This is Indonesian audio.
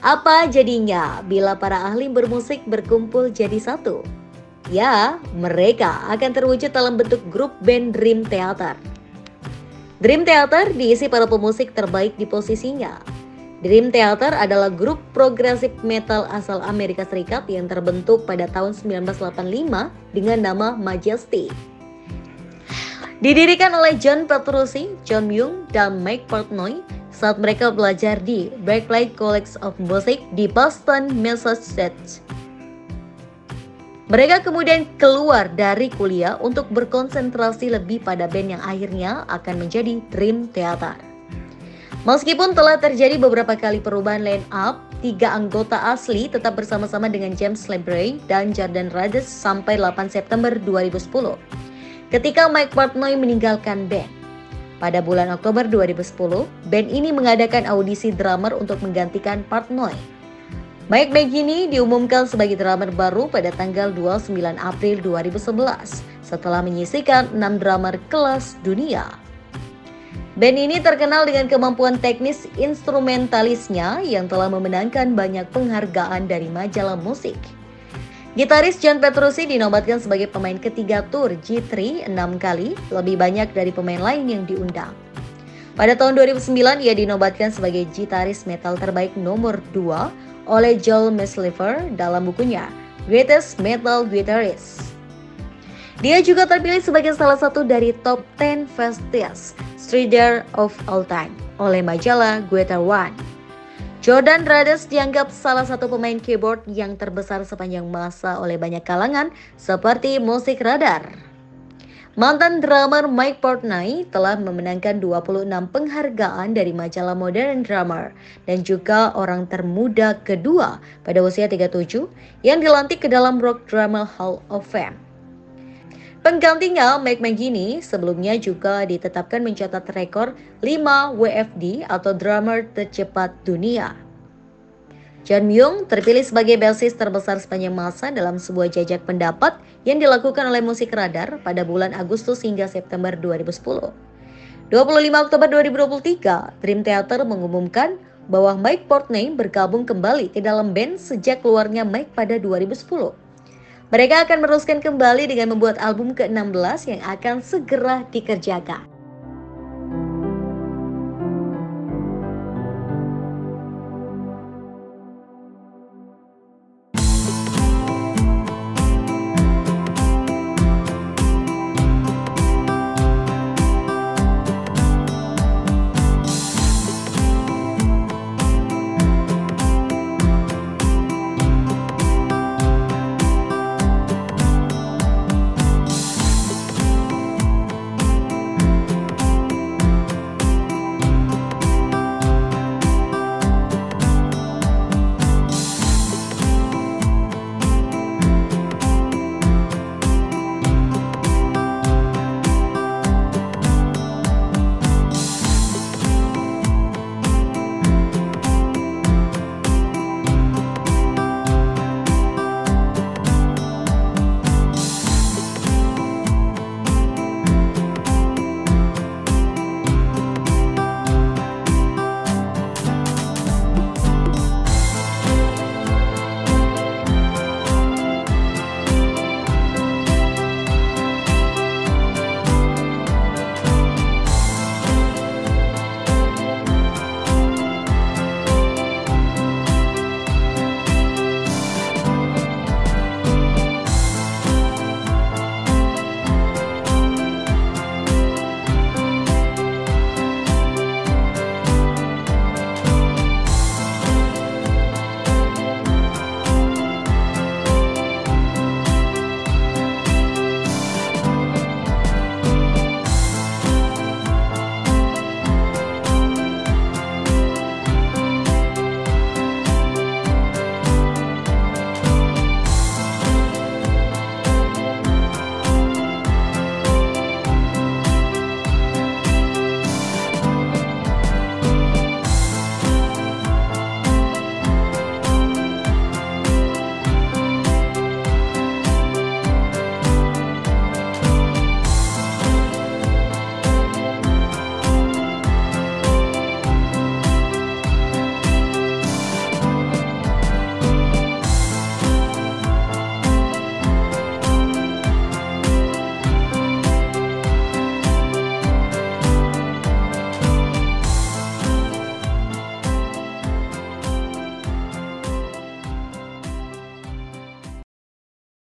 Apa jadinya bila para ahli bermusik berkumpul jadi satu? Ya, mereka akan terwujud dalam bentuk grup band Dream Theater. Dream Theater diisi para pemusik terbaik di posisinya. Dream Theater adalah grup progresif metal asal Amerika Serikat yang terbentuk pada tahun 1985 dengan nama Majesty. Didirikan oleh John Petrucci, John Young, dan Mike Portnoy saat mereka belajar di Berklee College of Music di Boston, Massachusetts. Mereka kemudian keluar dari kuliah untuk berkonsentrasi lebih pada band yang akhirnya akan menjadi Dream Theater. Meskipun telah terjadi beberapa kali perubahan line up, tiga anggota asli tetap bersama-sama dengan James Labrie dan Jordan Rades sampai 8 September 2010 ketika Mike Portnoy meninggalkan band. Pada bulan Oktober 2010, band ini mengadakan audisi drummer untuk menggantikan Portnoy. Mike McGinney diumumkan sebagai drummer baru pada tanggal 29 April 2011 setelah menyisikan 6 drummer kelas dunia. Band ini terkenal dengan kemampuan teknis instrumentalisnya yang telah memenangkan banyak penghargaan dari majalah musik. Gitaris John Petrucci dinobatkan sebagai pemain ketiga tour G3 enam kali, lebih banyak dari pemain lain yang diundang. Pada tahun 2009, ia dinobatkan sebagai gitaris metal terbaik nomor 2 oleh Joel Mesliver dalam bukunya Greatest Metal Guitarist. Dia juga terpilih sebagai salah satu dari top 10 fastest strider of all time oleh majalah Guitar One. Jordan Rades dianggap salah satu pemain keyboard yang terbesar sepanjang masa oleh banyak kalangan seperti musik radar. Mantan drummer Mike Portnoy telah memenangkan 26 penghargaan dari majalah Modern Drummer dan juga orang termuda kedua pada usia 37 yang dilantik ke dalam Rock Drummer Hall of Fame. Penggantinya, Mike McGinney sebelumnya juga ditetapkan mencatat rekor 5 WFD atau drummer tercepat dunia. John Myung terpilih sebagai bassist terbesar sepanjang masa dalam sebuah jajak pendapat yang dilakukan oleh Musik Radar pada bulan Agustus hingga September 2010. 25 Oktober 2023, Dream Theater mengumumkan bahwa Mike Portnoy bergabung kembali ke dalam band sejak keluarnya Mike pada 2010. Mereka akan meneruskan kembali dengan membuat album ke-16 yang akan segera dikerjakan.